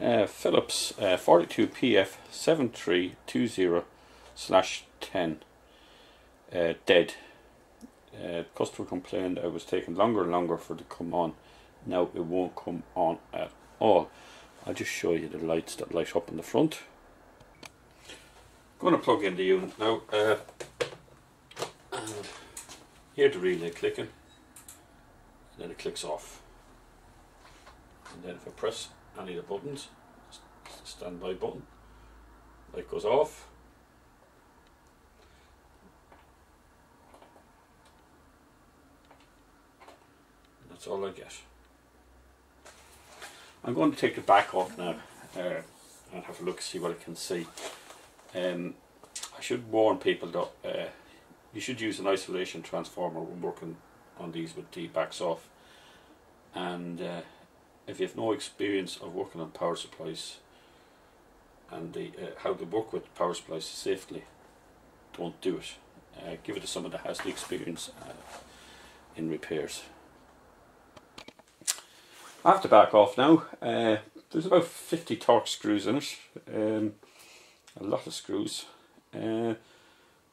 uh, Philips uh, 42PF 7320 slash 10 uh, dead. Uh, customer complained I was taking longer and longer for it to come on. Now it won't come on at all. I'll just show you the lights that light up in the front. Going to plug in the unit now. Uh, and hear the relay clicking. And then it clicks off. And then if I press any of the buttons, standby button, light goes off. That's all I get. I'm going to take the back off now uh, and have a look see what I can see. Um, I should warn people that uh, you should use an isolation transformer when working on these with the backs off and uh, if you have no experience of working on power supplies and the, uh, how to work with power supplies safely, don't do it. Uh, give it to someone that has the experience uh, in repairs. I have to back off now. Uh, there's about 50 Torx screws in it, um, a lot of screws. Uh,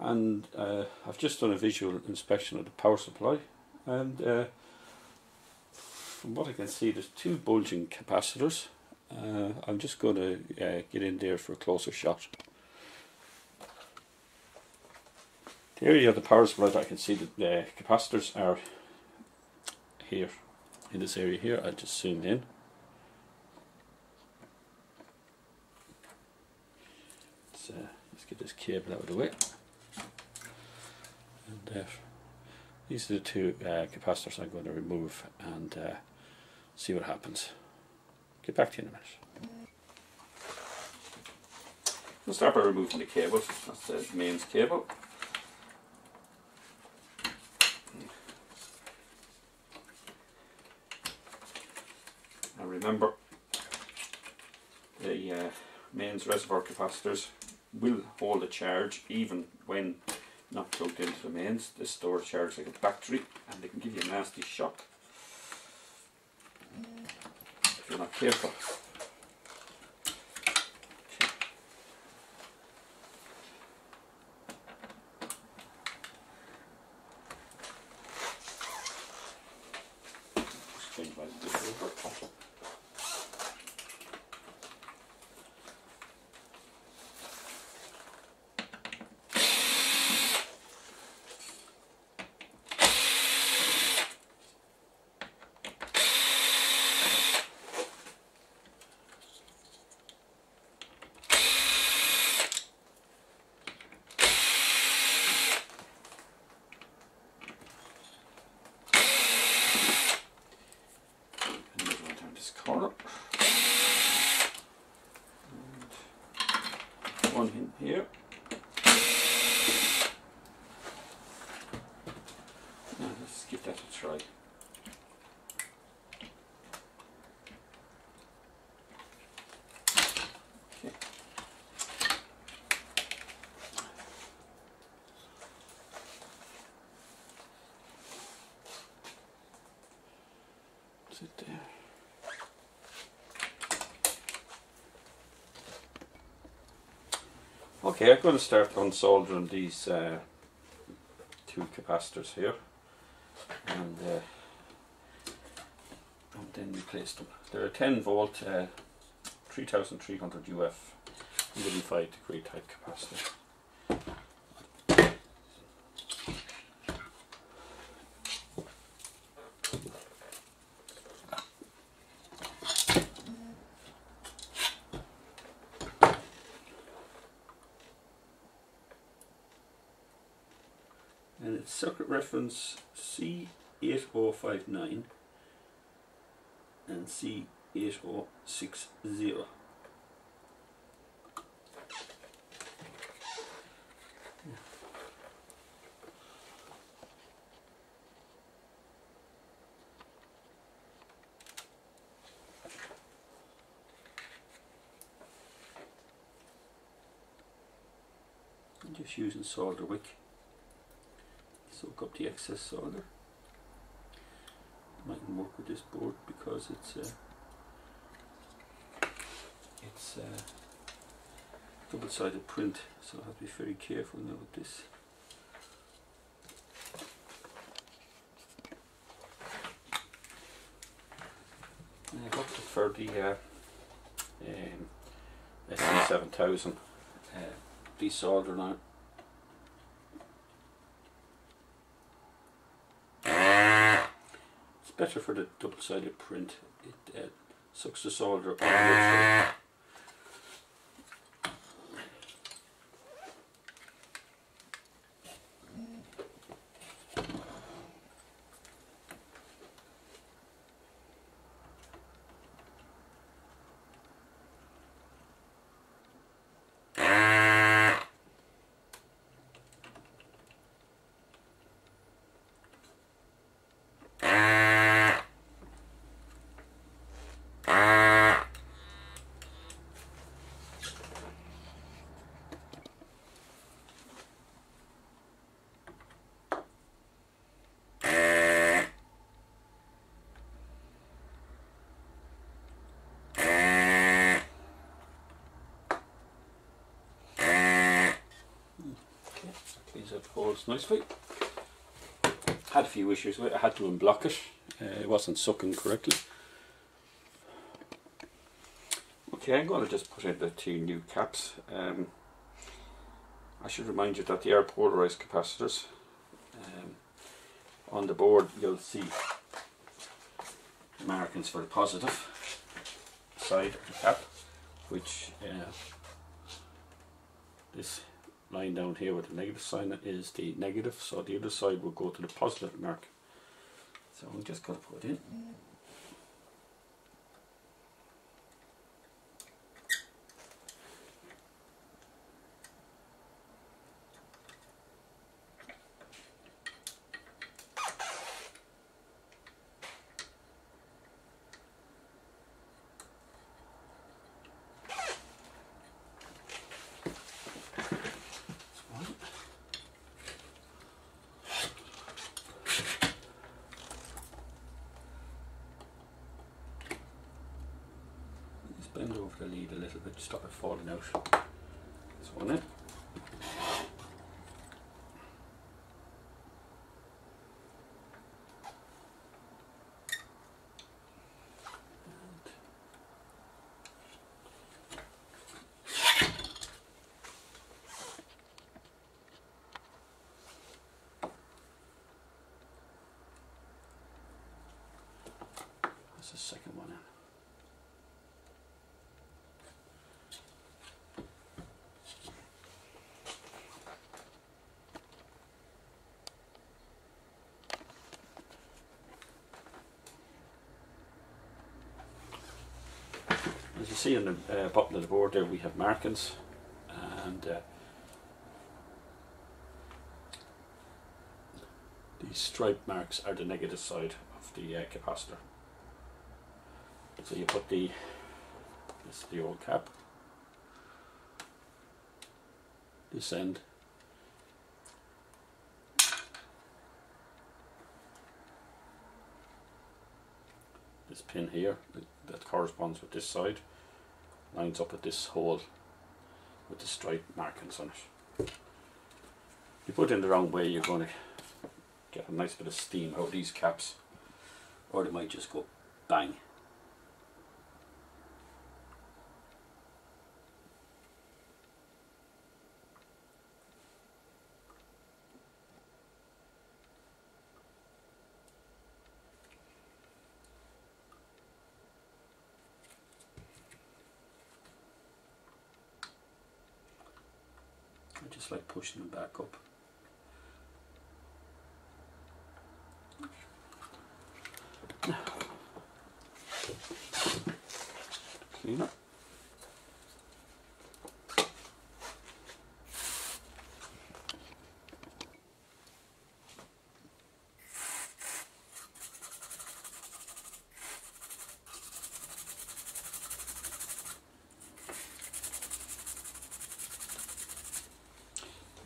and uh, I've just done a visual inspection of the power supply and from what I can see there's two bulging capacitors. Uh, I'm just going to uh, get in there for a closer shot. The area of the power supply I can see that the capacitors are here in this area here. I'll just zoom in. Let's, uh, let's get this cable out of the way. And uh, these are the two uh, capacitors I'm going to remove and uh, see what happens. Get back to you in a minute. We'll start by removing the cable. That's the mains cable. Now remember, the uh, mains reservoir capacitors will hold a charge even when not plugged into the mains. This stores charge like a battery and they can give you a nasty shock if you're not careful. In here. Let's give that a try. Okay. Sit there. Okay, I'm going to start unsoldering these uh, two capacitors here and, uh, and then replace them. They're a 10 volt uh, 3300 UF 85 degree type capacitor. Circuit reference C8059 and C8060. I'm just using solder wick soak up the excess solder mightn't work with this board because it's uh, It's uh, double-sided print, so I have to be very careful now with this. And I've opted for the uh, um, SC7000 uh, desolder now. It's better for the double-sided print. It uh, sucks the solder holes nicely. Had a few issues with it. I had to unblock it. Uh, it wasn't sucking correctly. Okay, I'm going to just put in the two new caps. Um, I should remind you that they are polarized capacitors. Um, on the board you'll see markings for the positive side of the cap, which uh, this line down here with the negative sign is the negative, so the other side will go to the positive mark. So I'm just going to put it in. That's one. Just bend over the lead a little bit to stop it falling out. That's one in. That's the second one in. As you see on the uh, bottom of the board there we have markings and uh, these stripe marks are the negative side of the uh, capacitor. So you put the this is the old cap. This end. This pin here that, corresponds with this side lines up with this hole with the stripe markings on it. If You put it in the wrong way you're going to get a nice bit of steam out of these caps or they might just go bang. Just like pushing them back up. Clean up.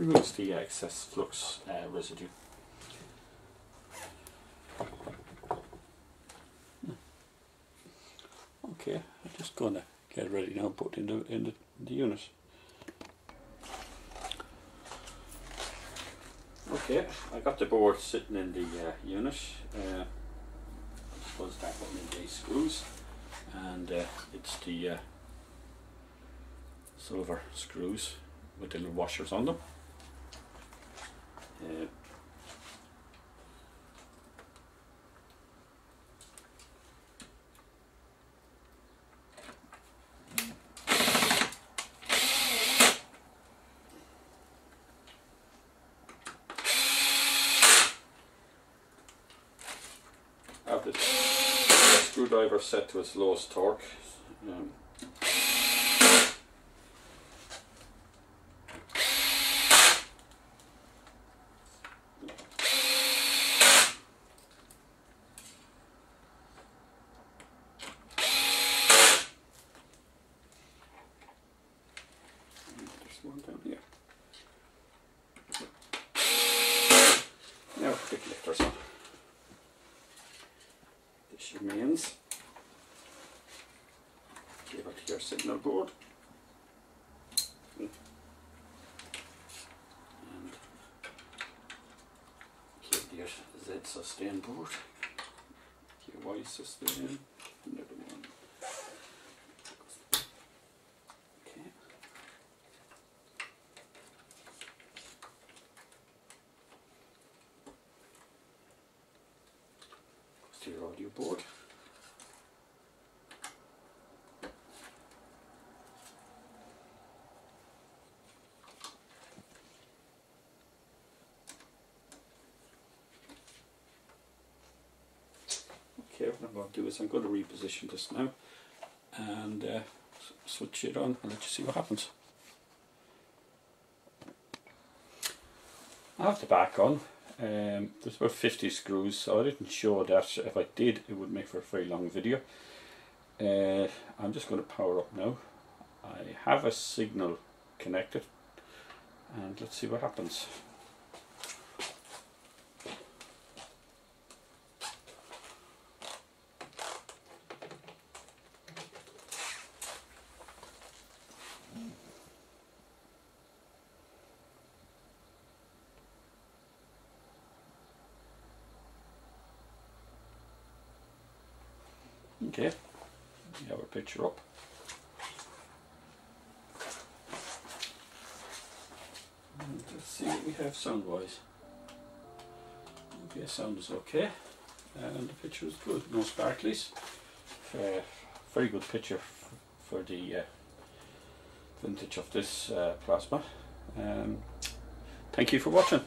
Removes the excess flux uh, residue. Okay, I'm just going to get ready now, put in the in the, the unit. Okay, I got the board sitting in the uh, unit. Uh, I suppose that one in the screws, and uh, it's the uh, silver screws with the little washers on them. Uh, have the screwdriver set to its lowest torque. Um, there's one down here. Now quick lifters on. This remains. Give it your signal board. And give your Z sustain board. Your Y sustain. Another one. Okay. Goes your audio board. Okay, what I'm going to do is I'm going to reposition this now and uh, switch it on and let you see what happens. I have the back on. Um, there's about 50 screws, so I didn't show that. If I did, it would make for a very long video. Uh, I'm just going to power up now. I have a signal connected, and let's see what happens. Okay, we have a picture up. And let's see what we have sound wise. Okay, sound is okay, and the picture is good, no sparklies. Uh, very good picture for the uh, vintage of this uh, plasma. Um, thank you for watching.